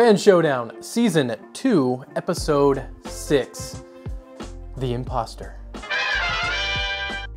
Fan Showdown, Season 2, Episode 6 The Imposter.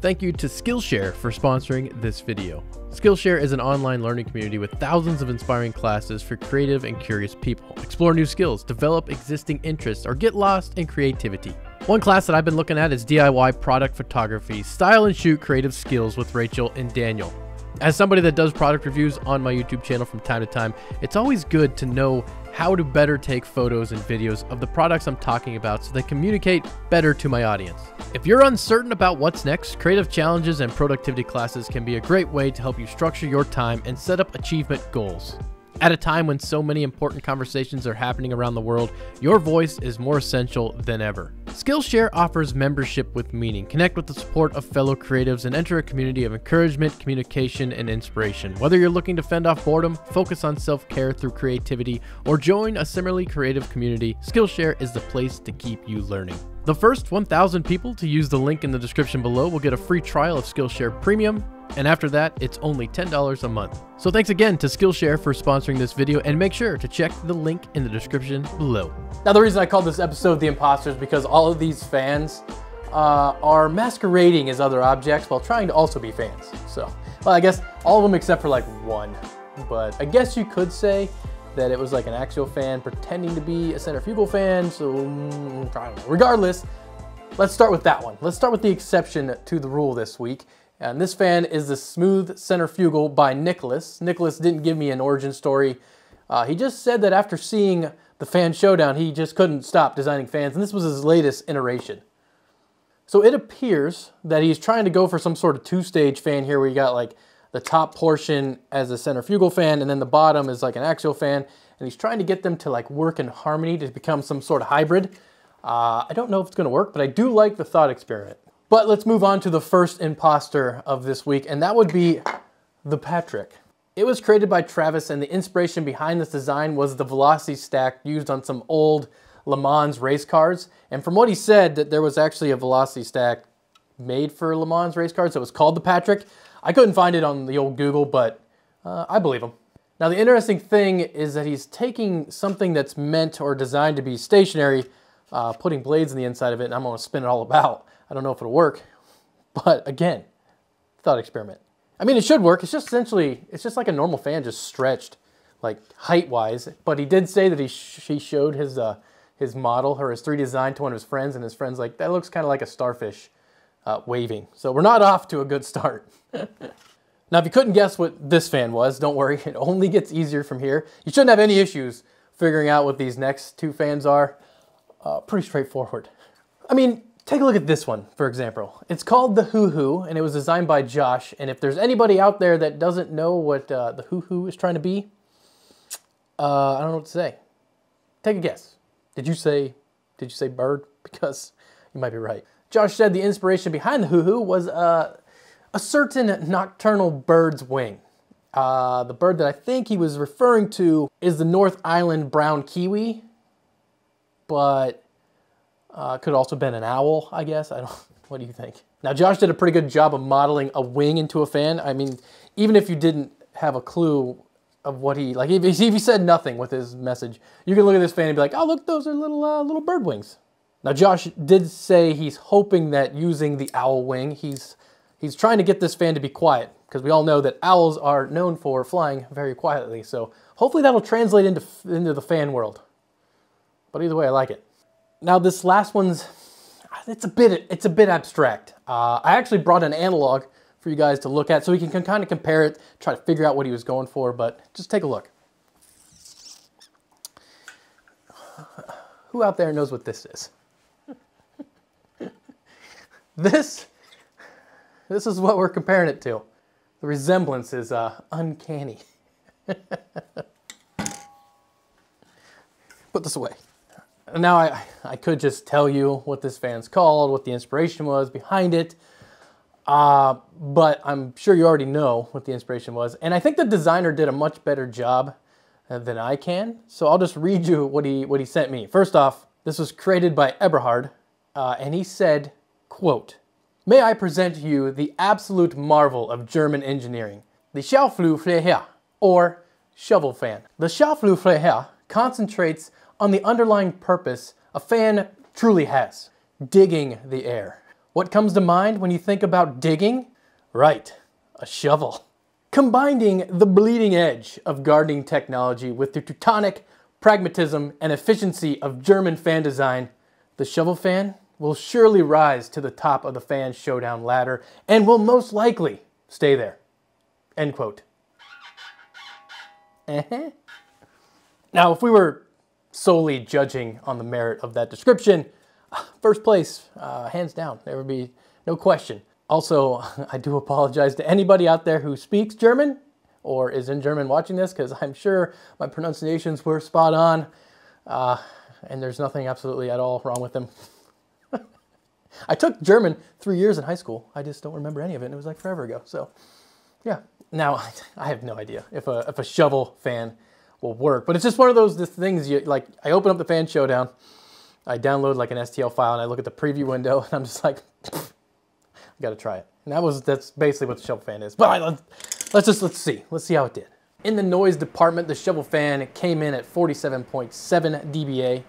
Thank you to Skillshare for sponsoring this video. Skillshare is an online learning community with thousands of inspiring classes for creative and curious people. Explore new skills, develop existing interests, or get lost in creativity. One class that I've been looking at is DIY product photography, style and shoot creative skills with Rachel and Daniel. As somebody that does product reviews on my YouTube channel from time to time, it's always good to know how to better take photos and videos of the products I'm talking about so they communicate better to my audience. If you're uncertain about what's next, creative challenges and productivity classes can be a great way to help you structure your time and set up achievement goals. At a time when so many important conversations are happening around the world, your voice is more essential than ever. Skillshare offers membership with meaning. Connect with the support of fellow creatives and enter a community of encouragement, communication, and inspiration. Whether you're looking to fend off boredom, focus on self care through creativity, or join a similarly creative community, Skillshare is the place to keep you learning. The first 1,000 people to use the link in the description below will get a free trial of Skillshare Premium, and after that, it's only $10 a month. So thanks again to Skillshare for sponsoring this video, and make sure to check the link in the description below. Now, the reason I called this episode The Imposters because all of these fans uh, are masquerading as other objects while trying to also be fans. So, well, I guess all of them except for like one. But I guess you could say that it was like an actual fan pretending to be a centrifugal fan. So, mm, regardless, let's start with that one. Let's start with the exception to the rule this week. And this fan is the Smooth Centrifugal by Nicholas. Nicholas didn't give me an origin story. Uh, he just said that after seeing the fan showdown, he just couldn't stop designing fans, and this was his latest iteration. So it appears that he's trying to go for some sort of two-stage fan here where you got like the top portion as a centrifugal fan and then the bottom is like an axial fan and he's trying to get them to like work in harmony to become some sort of hybrid. Uh, I don't know if it's gonna work, but I do like the thought experiment. But let's move on to the first imposter of this week and that would be the Patrick. It was created by Travis and the inspiration behind this design was the velocity stack used on some old Le Mans race cars. And from what he said, that there was actually a velocity stack made for Le Mans race cars that was called the Patrick. I couldn't find it on the old Google, but uh, I believe him. Now, the interesting thing is that he's taking something that's meant or designed to be stationary, uh, putting blades in the inside of it, and I'm gonna spin it all about. I don't know if it'll work, but again, thought experiment. I mean, it should work. It's just essentially, it's just like a normal fan, just stretched, like height-wise. But he did say that he, sh he showed his, uh, his model or his 3D design to one of his friends, and his friend's like, that looks kind of like a starfish uh, waving. So we're not off to a good start. now, if you couldn't guess what this fan was, don't worry. It only gets easier from here. You shouldn't have any issues figuring out what these next two fans are. Uh, pretty straightforward. I mean, take a look at this one, for example. It's called the Hoo Hoo, and it was designed by Josh. And if there's anybody out there that doesn't know what uh, the Hoo Hoo is trying to be, uh, I don't know what to say. Take a guess. Did you say, did you say bird? Because you might be right. Josh said the inspiration behind the hoo hoo was uh, a certain nocturnal bird's wing. Uh, the bird that I think he was referring to is the North Island brown kiwi, but uh, could also been an owl, I guess. I don't. What do you think? Now, Josh did a pretty good job of modeling a wing into a fan. I mean, even if you didn't have a clue of what he like, if, if he said nothing with his message, you can look at this fan and be like, "Oh, look, those are little uh, little bird wings." Now, Josh did say he's hoping that using the owl wing, he's, he's trying to get this fan to be quiet because we all know that owls are known for flying very quietly. So hopefully that'll translate into, into the fan world. But either way, I like it. Now this last one's, it's a bit, it's a bit abstract. Uh, I actually brought an analog for you guys to look at so we can kind of compare it, try to figure out what he was going for, but just take a look. Who out there knows what this is? This, this is what we're comparing it to. The resemblance is uh, uncanny. Put this away. Now I, I could just tell you what this fan's called, what the inspiration was behind it, uh, but I'm sure you already know what the inspiration was. And I think the designer did a much better job uh, than I can. So I'll just read you what he, what he sent me. First off, this was created by Eberhard, uh, and he said, Quote, May I present you the absolute marvel of German engineering, the Schauflugfleher, or shovel fan. The Schauflugfleher concentrates on the underlying purpose a fan truly has digging the air. What comes to mind when you think about digging? Right, a shovel. Combining the bleeding edge of gardening technology with the Teutonic pragmatism and efficiency of German fan design, the shovel fan will surely rise to the top of the fan showdown ladder and will most likely stay there. End quote. Uh-huh. Now, if we were solely judging on the merit of that description, first place, uh, hands down, there would be no question. Also, I do apologize to anybody out there who speaks German or is in German watching this because I'm sure my pronunciations were spot on uh, and there's nothing absolutely at all wrong with them. I took German three years in high school. I just don't remember any of it. And it was like forever ago. So, yeah. Now, I have no idea if a, if a shovel fan will work, but it's just one of those things you like. I open up the fan showdown, I download like an STL file, and I look at the preview window, and I'm just like, I got to try it. And that was that's basically what the shovel fan is. But I, let's just let's see. Let's see how it did. In the noise department, the shovel fan came in at 47.7 dBA.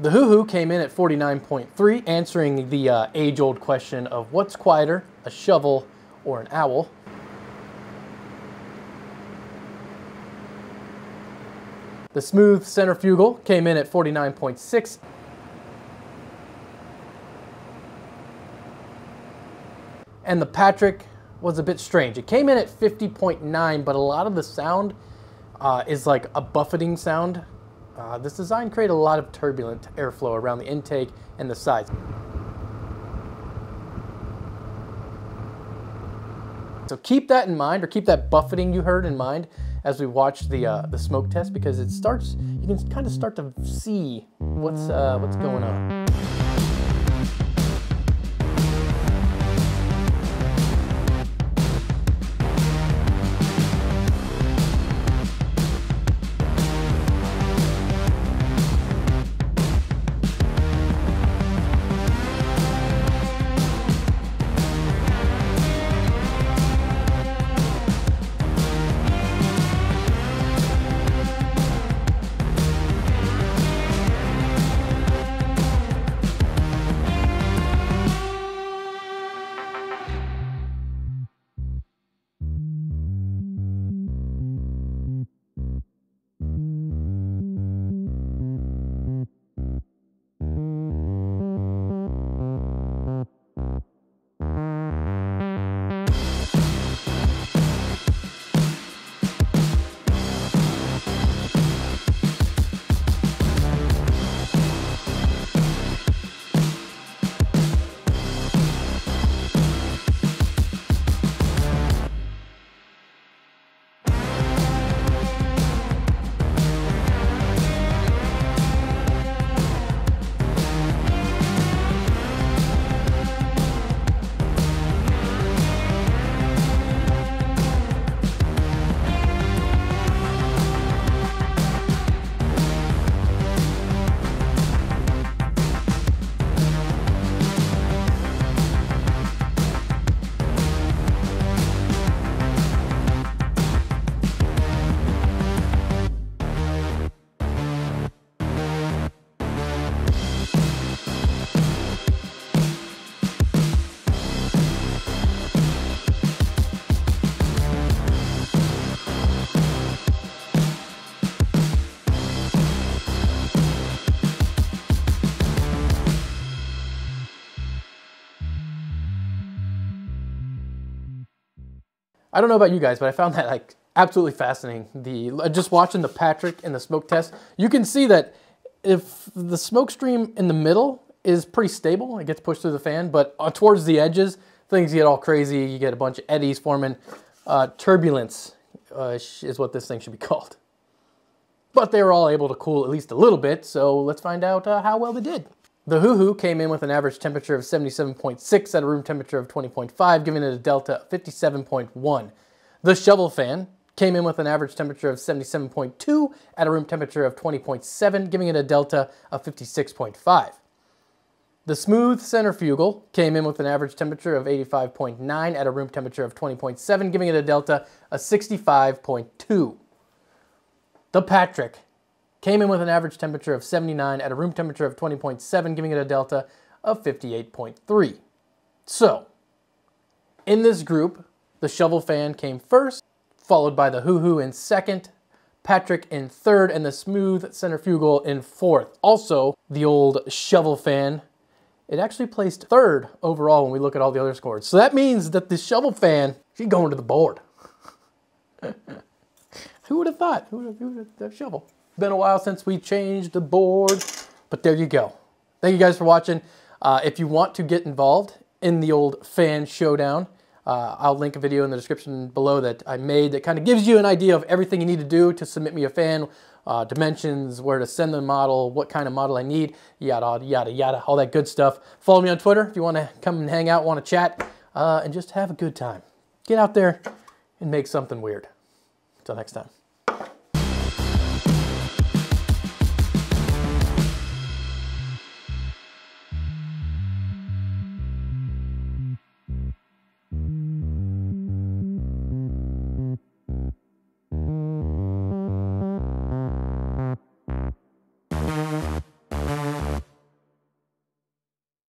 The Hoo Hoo came in at 49.3, answering the uh, age-old question of what's quieter, a shovel or an owl. The Smooth Centrifugal came in at 49.6. And the Patrick was a bit strange. It came in at 50.9, but a lot of the sound uh, is like a buffeting sound uh, this design created a lot of turbulent airflow around the intake and the sides. So keep that in mind, or keep that buffeting you heard in mind as we watch the uh, the smoke test, because it starts. You can kind of start to see what's uh, what's going on. I don't know about you guys, but I found that like absolutely fascinating. The just watching the Patrick and the smoke test, you can see that if the smoke stream in the middle is pretty stable, it gets pushed through the fan, but uh, towards the edges, things get all crazy. You get a bunch of eddies forming. Uh, turbulence uh, is what this thing should be called. But they were all able to cool at least a little bit, so let's find out uh, how well they did. The Hoo Hoo came in with an average temperature of 77.6 at a room temperature of 20.5, giving it a delta of 57.1. The Shovel Fan came in with an average temperature of 77.2 at a room temperature of 20.7, giving it a delta of 56.5. The smooth centrifugal came in with an average temperature of 85.9 at a room temperature of 20.7, giving it a delta of 65.2. The Patrick came in with an average temperature of 79 at a room temperature of 20.7, giving it a delta of 58.3. So, in this group, the shovel fan came first, followed by the hoo hoo in second, Patrick in third, and the smooth centrifugal in fourth. Also, the old shovel fan, it actually placed third overall when we look at all the other scores. So that means that the shovel fan, she's going to the board. Who would have thought? Who would have, shovel? Been a while since we changed the board, but there you go. Thank you guys for watching. Uh, if you want to get involved in the old fan showdown, uh, I'll link a video in the description below that I made that kind of gives you an idea of everything you need to do to submit me a fan, uh, dimensions, where to send the model, what kind of model I need, yada, yada, yada, all that good stuff. Follow me on Twitter if you want to come and hang out, want to chat, uh, and just have a good time. Get out there and make something weird. Until next time.